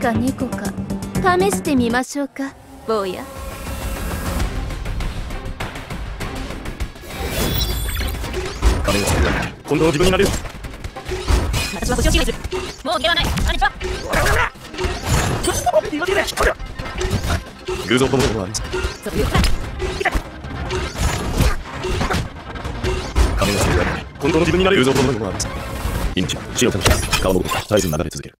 か猫か。試してみましょうか。坊や。金を作る今度は自分になれる私は星を支配するもう逃げはない。兄貴は。偶像とものはあるそういうことだ金を作る今度の自分になれる。偶像とものはある命は。死を楽しみ川の。ごとく絶えず流れ続ける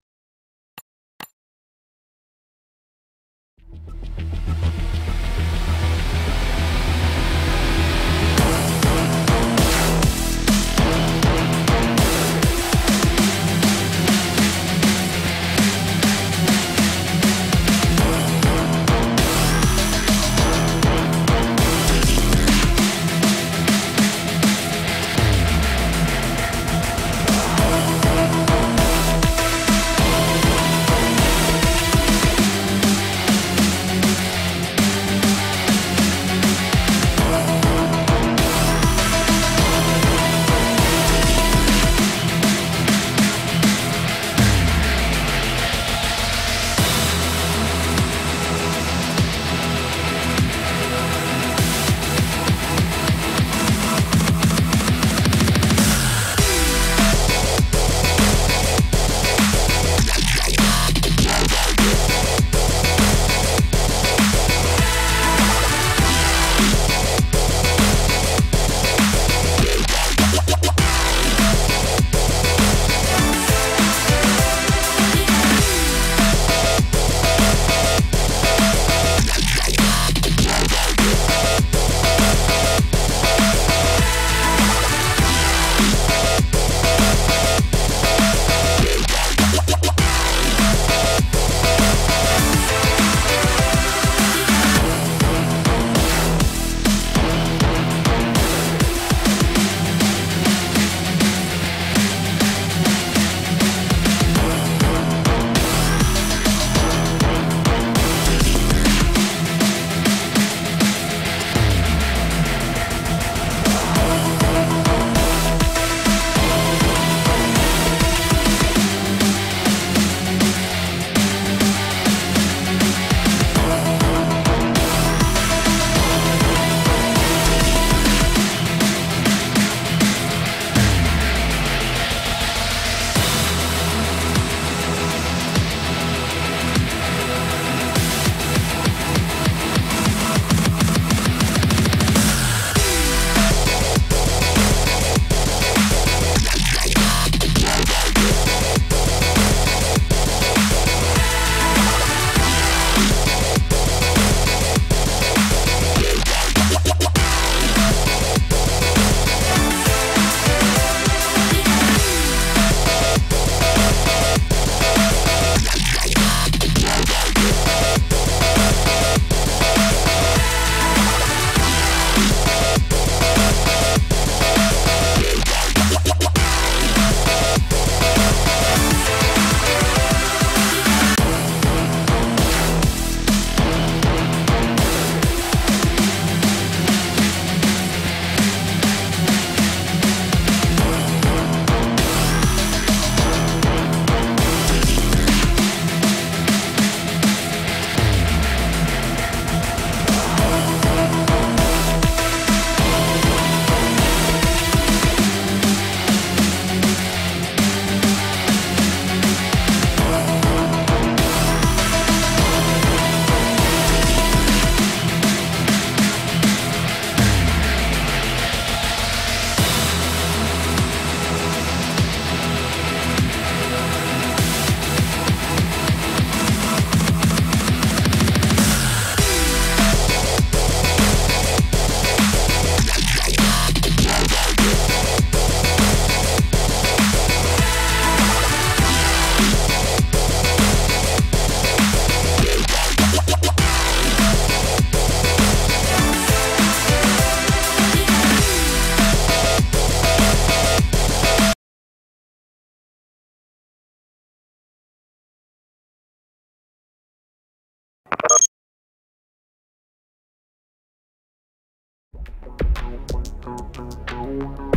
you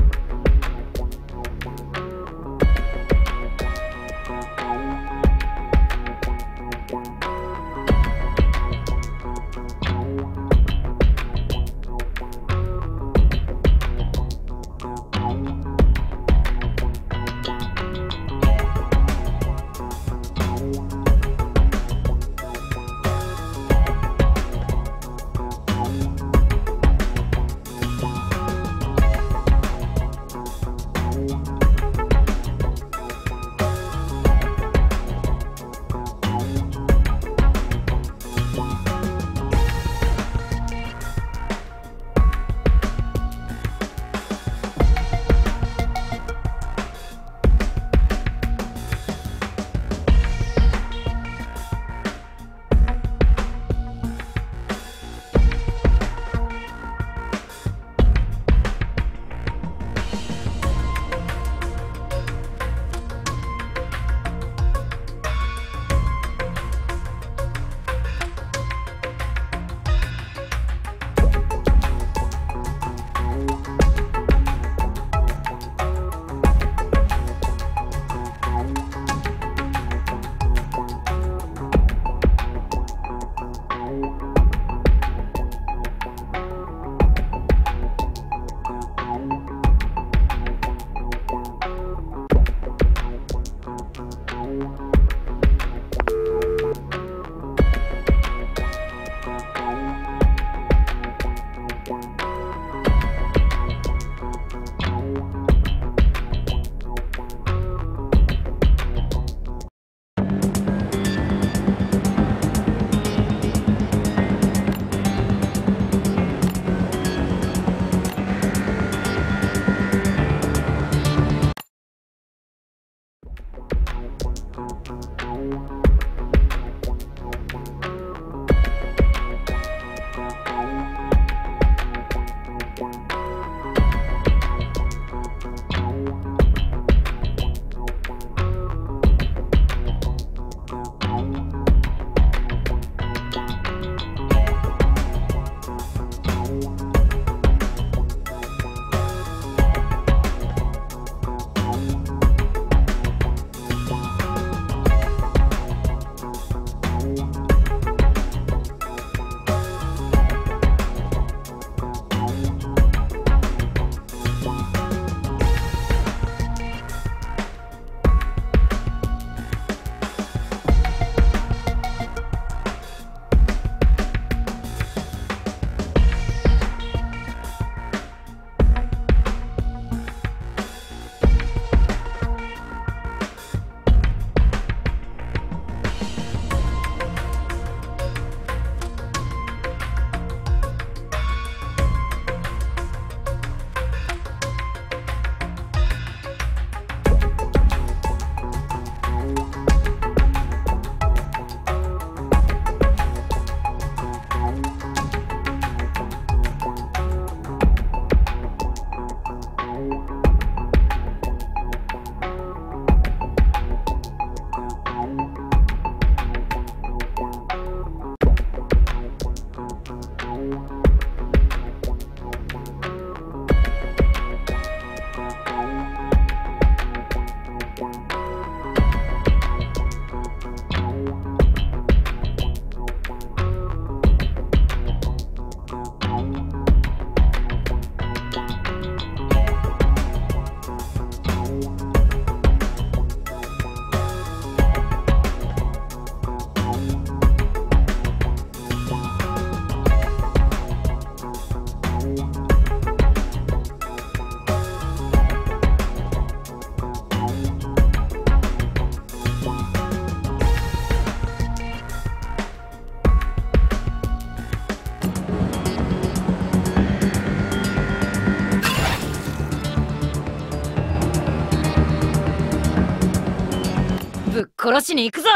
殺しに行くぞ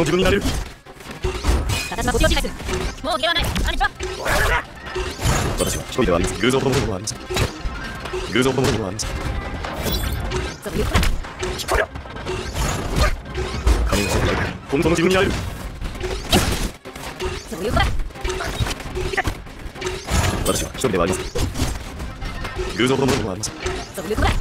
自分になれる。私は星を支配するもう逃げはない兄貴は私は一人ではありません。偶像ほどのものはありません偶像ほどのものはありませんそういうことだ金を使わない本当の自分になれるそういうことだ私は一人ではありません。偶像ほどのものはありませんそういうことだ